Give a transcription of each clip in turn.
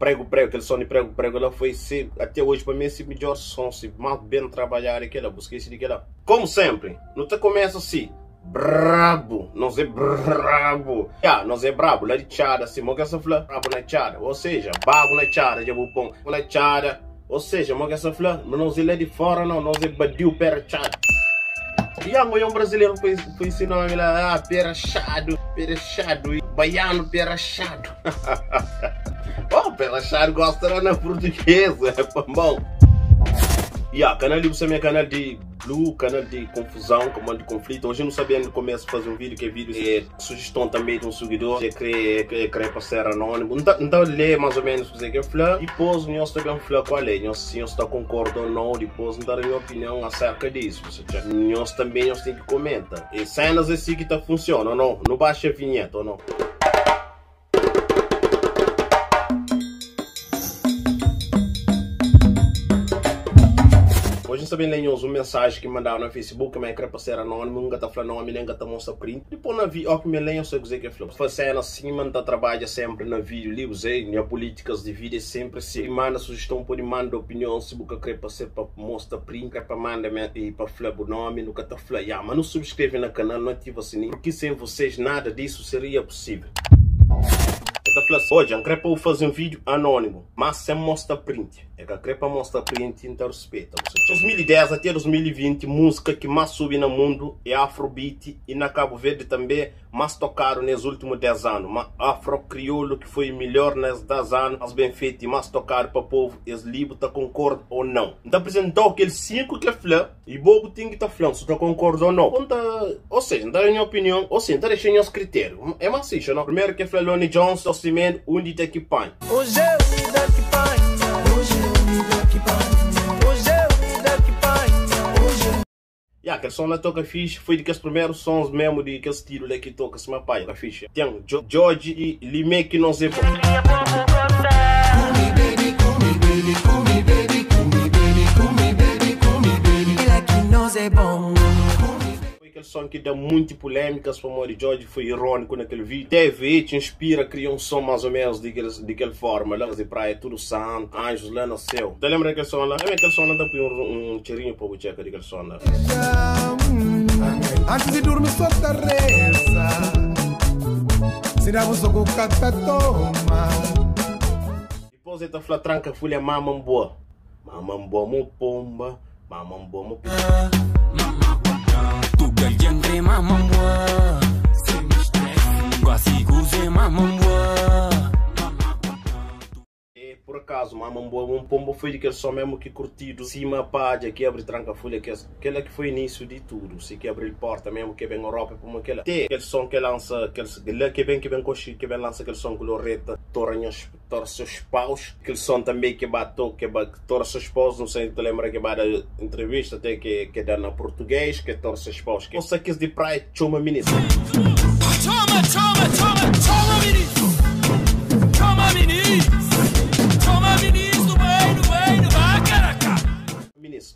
prego, prego, aquele som de prego, prego, ela foi ser, até hoje para mim, esse melhor som, se mais bem trabalhar aquela, busquei esse daquela. Como sempre, não te começa assim, brabo, nós é brabo. Yeah, nós é brabo, lá de tchada, assim, moga essa flor, brabo na tchada, ou seja, bago na tchada, já vou pôr, na tchada, ou seja, moga essa flor, mas nós é lá de fora não, nós é badiu pera tchada. E a mulher brasileiro foi, foi ensinar ele ah, perachado, perachado, baiano perachado. oh, perachado gosta na portuguesa, é bom. Yeah, canal de você é canal de blue, canal de confusão, comando de conflito. Hoje não sabia no começo fazer um vídeo, que é vídeo é sugestão também de um seguidor, que querer que querer para anônimo. Então, então ler mais ou menos o que é flã, e depois nós também flã com a lei. Nós se está concordando ou não, depois dar a minha opinião acerca disso. Nós também nós tem que comentar. E cenas assim que tá funciona ou não, não baixa a vinheta ou não. Também lenhos uma mensagem que mandaram no Facebook, mas é para ser anônimo, nunca tá falando nome, nem tá mostra print. Depois na vi, ó que me lenham, só dizer que é flop. Fazendo assim, man tá trabalha sempre na vídeo, ali, usei, minha políticas de vídeo sempre se manda sugestão por manda opinião, se boca quer para ser para mostra print, quer para manda e para flop o nome, nunca tá falando, yeah, mas não subscreve no canal, não ativa o sininho, porque sem vocês nada disso seria possível. Hoje, eu para fazer um vídeo anônimo, mas sem mostrar print. É que eu para mostrar print então respeita. 2010 até 2020, música que mais sobe no mundo é Afrobeat e na Cabo Verde também mais tocaram nos últimos 10 anos. Mas Afro Crioulo que foi melhor nesses 10 anos, mais bem feito mais tocado para o povo, eles livros tá concorda ou não. Então apresentou aqueles 5 que é flã e bobo tem que tá falando se tá concorda ou não. Conta, ou seja, dá a minha opinião, ou seja, dá a minha critérios. É maciço, não? Primeiro que é flã Lonnie Jones, Cimento, onde tem que pai. Hoje eu aquele som lá toca fixe, foi de que os primeiros sons mesmo de que esse tiro lá que toca se pai, lá fixe. Tem George e Lime que não sei por. Som que dá muita polêmica, o de George foi irônico naquele vídeo. TV te inspira, cria um som mais ou menos de, de aquela forma. Lá de praia, tudo santo, anjos lá no céu. Lembra daquele som lá? Lembra aquele som lá? Dá um, um cheirinho para o checa daquele som lá. Antes de dormir, só te reza. Se dá você com toma. Depois ele tá tranca, folha mamam boa. Mamam boa, mo pomba. Mamam buwa mo Tugal jangre mamam buwa Guasi guze mamam buwa acaso, mamamboa, um pombo foi aquele só mesmo que curtido, cima pádia, que abre tranca folha, que aquela que foi início de tudo, se que abre porta mesmo, que vem Europa, como aquela. Tem aquele som que lança, aquele que vem, que vem coxi, que vem lança aquele som que loreta, torna seus paus, aquele som também que batou, que torna seus paus, não sei se tu lembra que da entrevista, até que, que dá na português, que torna seus paus, que você quis de praia, chama ministro. Chama, chama, chama, chama ministro, chama ministro.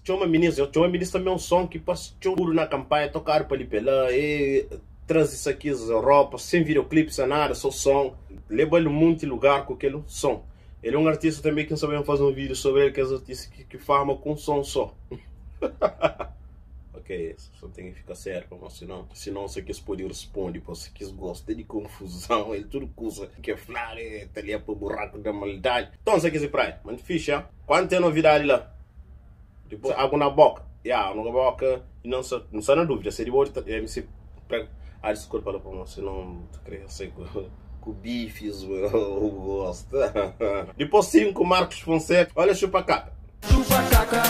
Choma Ministro, Choma Ministro também é um som que passou na campanha, tocar para ele pela e traz isso aqui Europa, sem videoclipe, sem nada, só som. Leva ele muito lugar com aquele som. Ele é um artista também que sabemos fazer um vídeo sobre ele, que é um artista que, que farma com som só. ok, só tem que ficar sério, mas senão, senão você quis poder responder, você quis gostar de confusão, ele tudo coisa que é falar, tá ali para o buraco da maldade. Então você quis ir para aí, muito fixe, Quanto tem novidade lá? Depois, água na boca. Yeah, na boca. Não não só na dúvida. Se ele volta, MC. Ah, desculpa para você, não queria ser com bifes, eu gosto. Depois cinco Marcos Fonseca. Olha chupa caca. Chupa caca.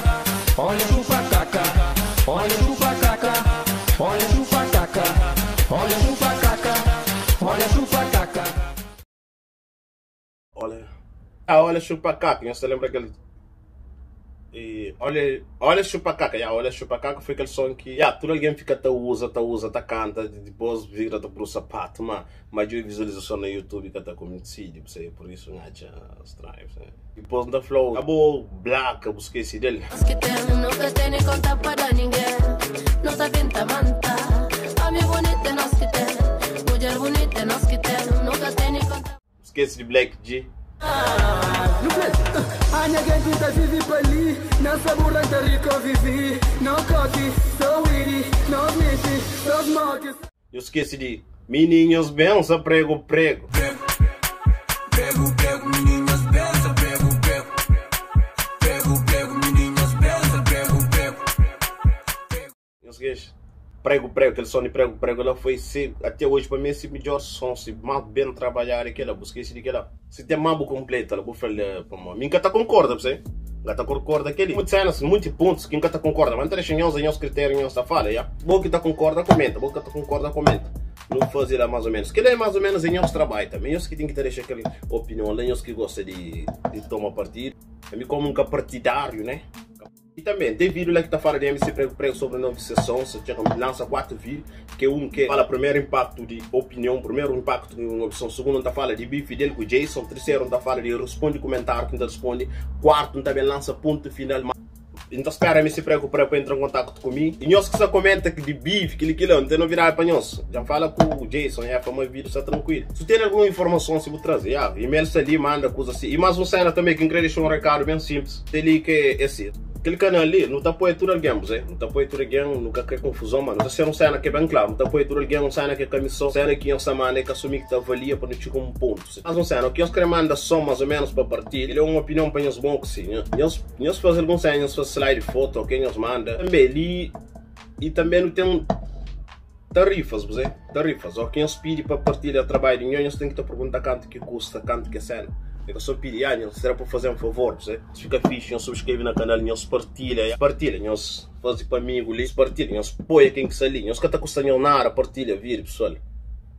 Olha chupa caca. Olha chupa caca. Olha chupa caca. Olha chupa caca. Olha chupa caca. Olha. Ah, olha chupa caca. Você lembra aquele e olha, olha chupacaca, yeah, olha chupacaca foi aquele som que yeah, tudo alguém fica tá usa, tá usa, tá canta, depois vira tá pro sapato, mas maior visualização no YouTube que tá conhecido, você por isso não acha estranho, você. Depois da flow, acabou black, eu esse dele. Tá contar. Esquece de Black G. Ah. Anya gente tá vive pra ali Não sabura tá rico vivi Não coque, so witty Não smithy, so smoky Eu esqueci de Meninos benção, prego, prego. Prego, prego, aquele som de prego, prego, ela foi ser, até hoje para mim, esse melhor som, se mais bem trabalhar aquela, busquei esse daquela, se tem mambo completo, ela vou falar para mim. Minha tá concorda, você? Gata concorda aquele. Muitas cenas, muitos pontos que nunca tá concorda, mas deixa nós, nós critérios, nós tá fala, já. Boa que tá concorda, comenta, boa que tá concorda, comenta. Não fazer lá mais ou menos. Que é mais ou menos em trabalho também. Nós que tem que ter aquela opinião, nós que gosta de, de tomar partido. É como um partidário, né? E também, tem vídeo lá que tá falando de MC Prego Prego sobre a nova sessão, se lança quatro vídeos, que um que fala primeiro impacto de opinião, primeiro impacto de uma opção, segundo tá fala de bife dele com Jason, terceiro tá fala de responde comentário, quinto responde, quarto também lança ponto final, então espera me se preocupar para entrar em contato comigo. E nós que só comenta que de bife, que aquilo, não tem novidade para nós. Já fala com o Jason, é mais vídeo, está tranquilo. Se tem alguma informação, se vou trazer, já, e-mail ali, manda coisa assim. E mais um cena também que eu queria deixar um recado bem simples. Tem ali que é esse aquele canal ali não está tudo alguém, não está tudo alguém, nunca quer confusão, mano. Está sendo um cena que é bem claro, não está tudo alguém, cena que é camissão, cena que é uma semana que assumir que está avalia para não chegar um ponto. Mas um cena, o que nós queremos mandar só mais ou menos para partir, ele é uma opinião para bom que sim, né? Nós fazemos algum cena, nós fazemos slide foto, quem nos manda, também ali, e também não tem tarifas, você, tarifas, ou quem nos pede para partilhar trabalho nós, tem que te perguntar quanto que custa, quanto que é cena. Eu sou piriano, será para fazer um favor? Se fica fixe, não subscreve no canal, não se partilha, partilha, não se faz para amigo, ali, partilha, não se apoia quem que se ali, não se está custando nada, partilha, vira, pessoal.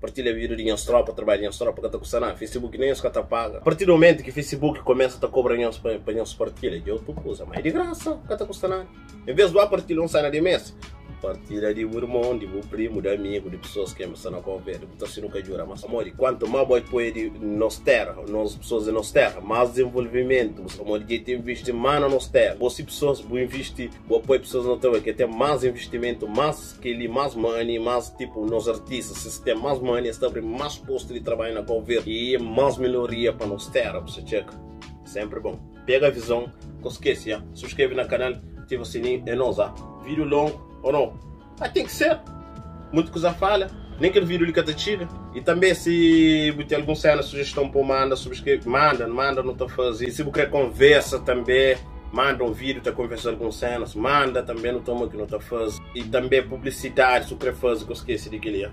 Partilha de nossa tropa, trabalho de nossa tropa, está custando nada, Facebook nem que está paga. A partir do momento que Facebook começa a cobrar nós para partilha, eu tu usa, mas é de graça, está custando nada. Em vez de partilhar um cena de mês, partilha de meu irmão, de meu primo, de amigo, de pessoas que estão na conversa. Então, se nunca jura, mas amor, quanto mais boy pode nos terra, nós pessoas em nos terra, mais desenvolvimento, amor, de ter investir mais na nos terra. Você pessoas vão investir, vou apoiar pessoas no teu que tem mais investimento, mais que ele, mais money, mais tipo nos artistas, se tem mais money, está mais posto de trabalho na conversa e mais melhoria para nos terra, você checa. Sempre bom. Pega a visão, não esquece, já. se inscreve no canal, ativa o sininho, é nós, Vídeo longo, ou não? Mas tem que ser. Muito coisa falha. Nem aquele vídeo de catativa. E também se tem algum cena, sugestão para manda, subscreve, manda, manda, não está fazendo. Se você quer conversa também, manda um vídeo, está conversando com cenas, manda também, não toma que não está fazendo. E também publicidade, se você quer fazer, que eu esqueci daquele.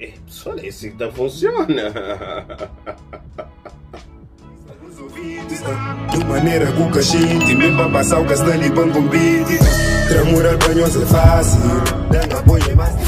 É, só esse que tá funciona. De maneira que o cachinte Me passar o castelo e pão com beat Tramurar banhos é fácil. Dando apoio é mais